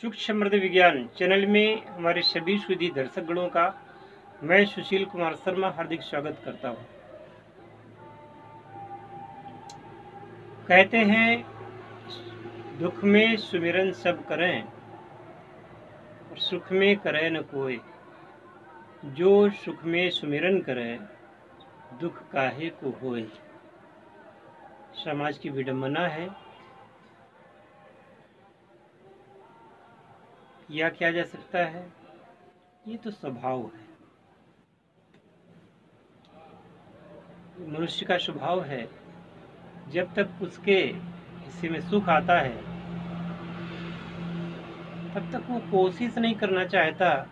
सूक्ष्म मृद विज्ञान चैनल में हमारे सभी सुधी दर्शकगणों का मैं सुशील कुमार शर्मा हार्दिक स्वागत करता हूँ। कहते हैं, दुख में सुमिरन सब करें और सुख में करे न कोई जो सुख में सुमिरन करे, दुख काहे को होए? समाज की विडंबना है। या किया जा सकता है? ये तो स्वभाव है। मनुष्य का स्वभाव है, जब तक उसके हिस्से में सुख आता है, तब तक वो कोशिश नहीं करना चाहता,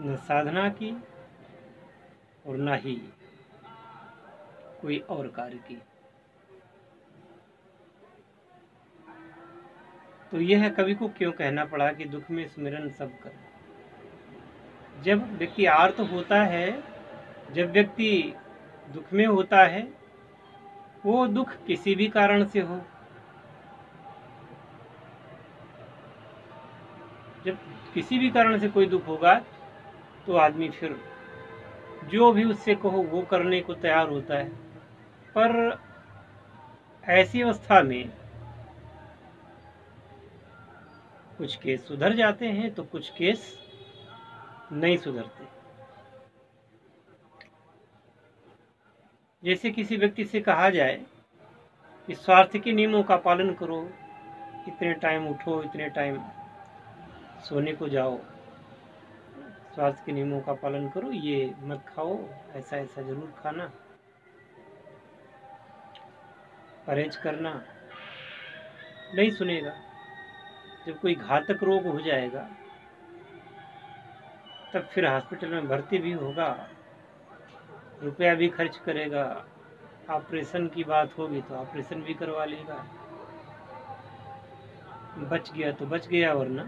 न साधना की और न ही कोई और कार्य की। तो यह कवि को क्यों कहना पड़ा कि दुख में स्मरण सब कर। जब व्यक्ति आर्त तो होता है, जब व्यक्ति दुख में होता है, वो दुख किसी भी कारण से हो। जब किसी भी कारण से कोई दुख होगा तो आदमी फिर जो भी उससे कहो, वो करने को तैयार होता है। पर ऐसी अवस्था में कुछ केस सुधर जाते हैं तो कुछ केस नहीं सुधरते। जैसे किसी व्यक्ति से कहा जाए कि स्वार्थ के नियमों का पालन करो, इतने टाइम उठो, इतने टाइम सोने को जाओ स्वास्थ्य के नियमों का पालन करो, ये मत खाओ, ऐसा ऐसा ज़रूर खाना। परहेज करना। नहीं सुनेगा। जब कोई घातक रोग हो जाएगा, तब फिर हॉस्पिटल में भर्ती भी होगा, रुपया भी खर्च करेगा। ऑपरेशन की बात होगी तो ऑपरेशन भी करवा लेगा। बच गया तो बच गया वरना।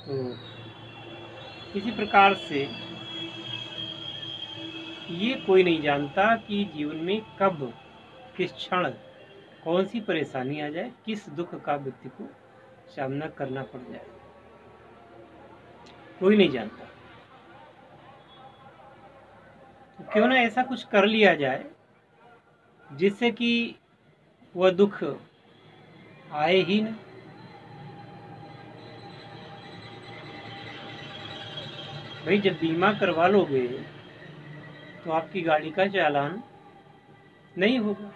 तो इसी प्रकार से ये कोई नहीं जानता कि जीवन में कब, किस क्षण कौन सी परेशानी आ जाए, किस दुख का व्यक्ति को सामना करना पड़ जाए? कोई नहीं जानता। तो क्यों ना ऐसा कुछ कर लिया जाए, जिससे कि वह दुख आए ही ना। भाई, जब बीमा करवा लोगे तो आपकी गाड़ी का चालान नहीं होगा।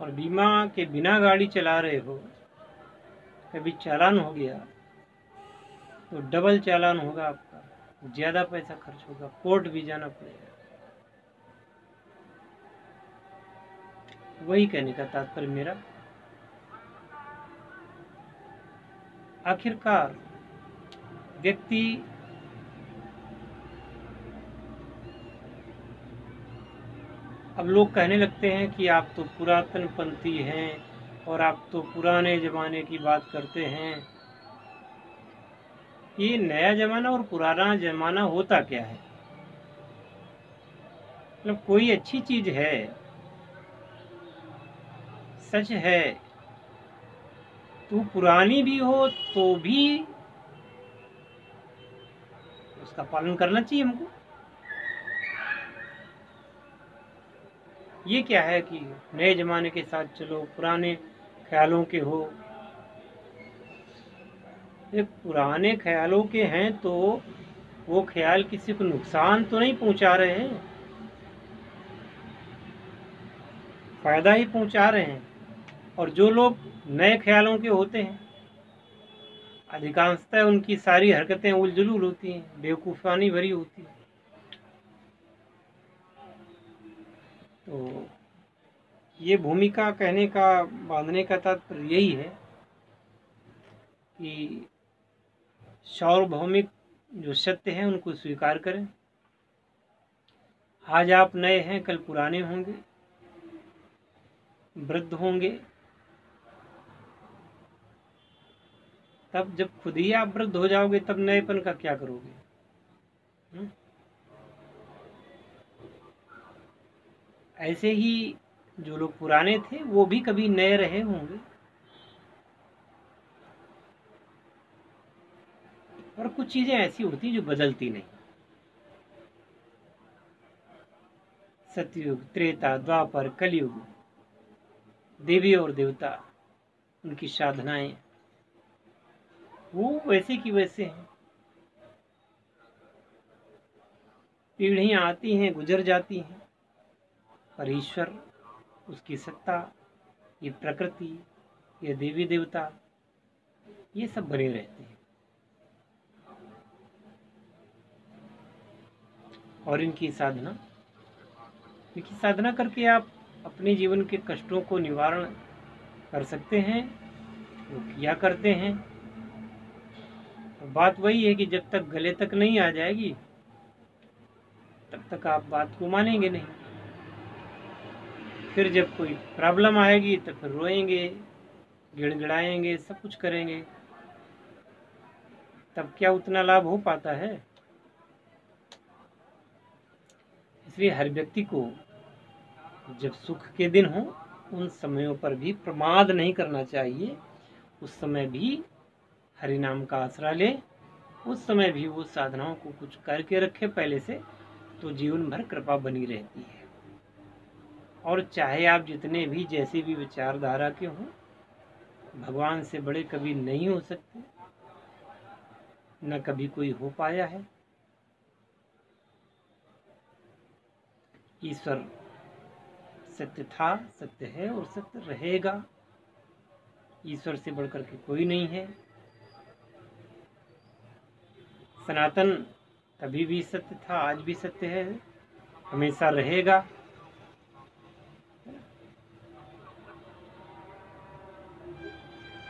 और बीमा के बिना गाड़ी चला रहे हो, कभी चालान हो गया तो डबल चालान होगा आपका। ज़्यादा पैसा खर्च होगा, कोर्ट भी जाना पड़ेगा। वही कहने का तात्पर्य मेरा। आखिरकार व्यक्ति अब लोग कहने लगते हैं कि आप तो पुरातन पंथी हैं और आप तो पुराने ज़माने की बात करते हैं। ये नया ज़माना और पुराना ज़माना होता क्या है? मतलब कोई अच्छी चीज़ है? सच है तो पुरानी भी हो तो भी उसका पालन करना चाहिए हमको। ये क्या है कि नए जमाने के साथ चलो, पुराने ख्यालों के हो। ये पुराने ख्यालों के हैं तो वो ख्याल किसी को नुकसान तो नहीं पहुँचा रहे हैं, फ़ायदा ही पहुँचा रहे हैं। और जो लोग नए ख्यालों के होते हैं, अधिकांशतः उनकी सारी हरकतें उलझुल होती हैं, बेवकूफ़ानी भरी होती है। तो ये भूमिका कहने का, बांधने का तात्पर्य यही है कि सार्वभौमिक जो सत्य हैं, उनको स्वीकार करें। आज आप नए हैं, कल पुराने होंगे, वृद्ध होंगे। तब जब खुद ही आप वृद्ध हो जाओगे, तब नएपन का क्या करोगे? हुँ? ऐसे ही जो लोग पुराने थे, वो भी कभी नए रहे होंगे। और कुछ चीज़ें ऐसी होती जो बदलती नहीं। सतयुग, त्रेता, द्वापर, कलयुग, देवी और देवता, उनकी साधनाएँ, वो वैसे की वैसे हैं। पीढ़ियाँ आती हैं, गुजर जाती हैं। पर ईश्वर, उसकी सत्ता, ये प्रकृति, ये देवी देवता, ये सब बने रहते हैं। और इनकी साधना इनकी साधना करके आप अपने जीवन के कष्टों को निवारण कर सकते हैं, वो किया करते हैं। बात वही है कि जब तक गले तक नहीं आ जाएगी, तब तक आप बात को मानेंगे नहीं। फिर जब कोई प्रॉब्लम आएगी तो फिर रोएँगे, गिड़गिड़ाएँगे, सब कुछ करेंगे। तब क्या उतना लाभ हो पाता है? इसलिए हर व्यक्ति को जब सुख के दिन हो, उन समयों पर भी प्रमाद नहीं करना चाहिए। उस समय भी हरि नाम का आसरा ले। उस समय भी वो साधनाओं को कुछ करके रखे पहले से तो जीवन भर कृपा बनी रहती है। और चाहे आप जितने भी, जैसे भी विचारधारा के हों, भगवान से बड़े कभी नहीं हो सकते, न कभी कोई हो पाया है। ईश्वर सत्य था, सत्य है और सत्य रहेगा। ईश्वर से बढ़कर के कोई नहीं है। सनातन कभी भी सत्य था, आज भी सत्य है, हमेशा रहेगा।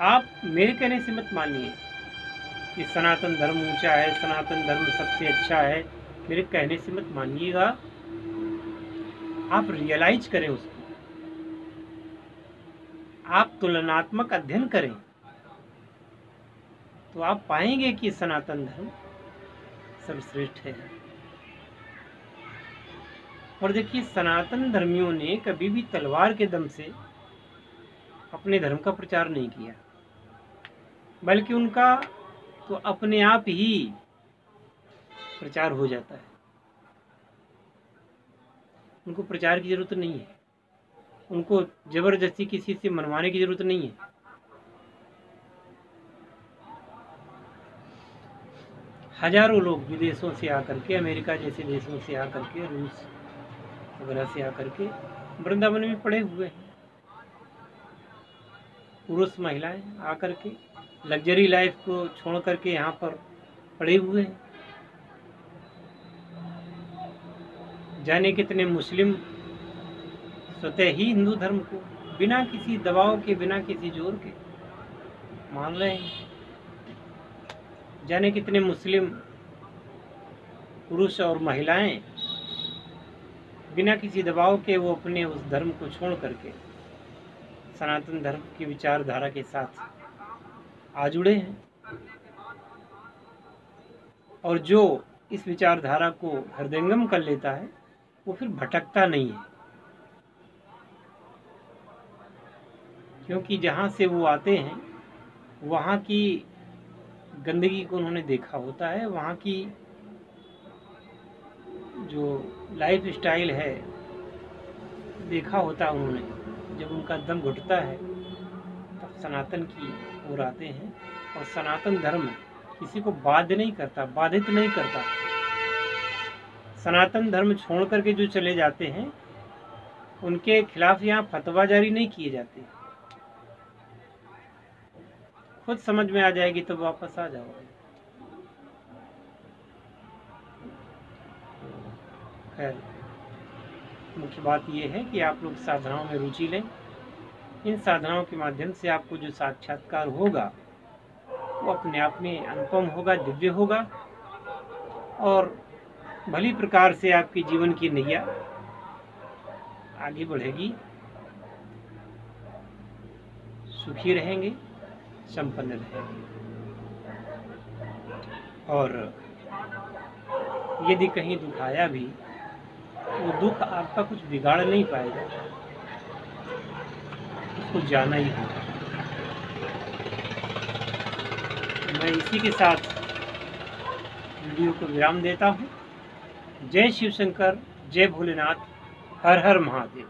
आप मेरे कहने से मत मानिए कि सनातन धर्म ऊँचा है, सनातन धर्म सबसे अच्छा है। मेरे कहने से मत मानिएगा। आप रियलाइज़ करें उसको। आप तुलनात्मक अध्ययन करें। तो आप पाएँगे कि सनातन धर्म सर्वश्रेष्ठ है। और देखिए, सनातन धर्मियों ने कभी भी तलवार के दम से अपने धर्म का प्रचार नहीं किया। बल्कि उनका तो अपने आप ही प्रचार हो जाता है। उनको प्रचार की ज़रूरत नहीं है। उनको ज़बरदस्ती किसी से मनवाने की ज़रूरत नहीं है। हज़ारों लोग विदेशों से आकर के, अमेरिका जैसे देशों से आकर के, रूस वगैरह से आकर के वृंदावन में पड़े हुए हैं। पुरुष महिलाएँ आकर के लग्जरी लाइफ को छोड़ करके यहाँ पर पड़े हुए हैं। जाने कितने मुस्लिम स्वतः ही हिंदू धर्म को बिना किसी दबाव के, बिना किसी ज़ोर के मान रहे हैं। जाने कितने मुस्लिम पुरुष और महिलाएँ बिना किसी दबाव के वो अपने उस धर्म को छोड़ करके सनातन धर्म की विचारधारा के साथ आ जुड़े हैं। और जो इस विचारधारा को हृदयंगम कर लेता है, वो फिर भटकता नहीं है। क्योंकि जहाँ से वो आते हैं, वहाँ की गंदगी को उन्होंने देखा होता है, वहाँ की जो लाइफ स्टाइल है, देखा होता उन्होंने। जब उनका दम घुटता है, तब सनातन की ओर आते हैं। और सनातन धर्म किसी को बाध्य नहीं करता, बाधित नहीं करता। सनातन धर्म छोड़ करके जो चले जाते हैं, उनके खिलाफ यहाँ फतवा जारी नहीं किए जाते। खुद समझ में आ जाएगी तो वापस आ जाओगे। खैर। मुख्य बात यह है कि आप लोग साधनाओं में रुचि लें। इन साधनाओं के माध्यम से आपको जो साक्षात्कार होगा, वो अपने आप में अनुपम होगा, दिव्य होगा और भली प्रकार से आपके जीवन की नैया आगे बढ़ेगी, सुखी रहेंगे, संपन्न रहे और यदि कहीं दुखाया भी वो दुख आपका कुछ बिगाड़ नहीं पाएगा। उसको जाना ही होगा। मैं इसी के साथ वीडियो को विराम देता हूँ। जय शिव शंकर जय भोलेनाथ, हर हर महादेव।